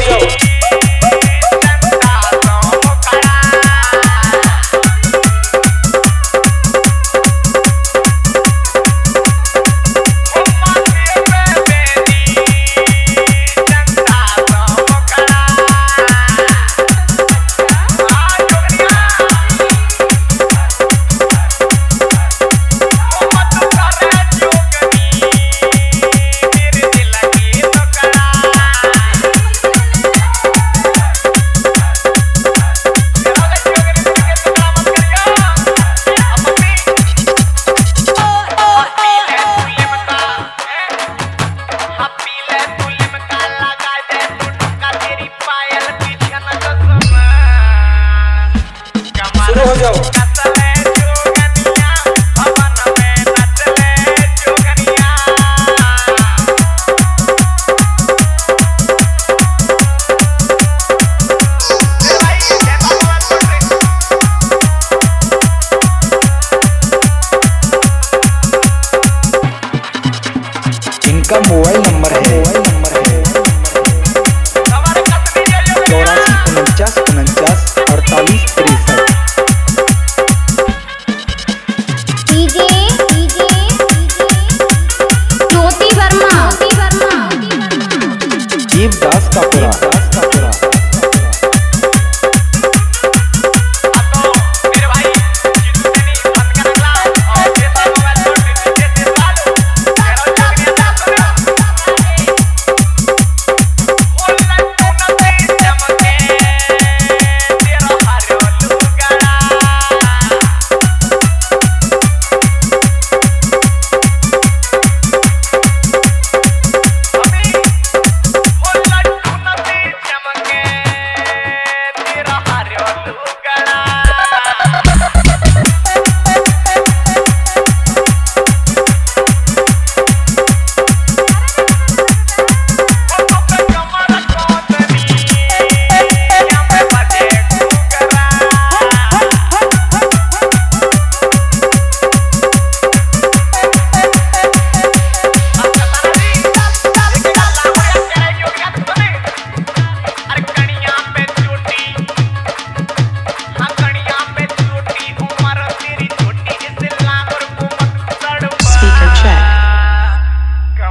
yo, yo. Number है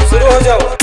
शुरू हो जाओ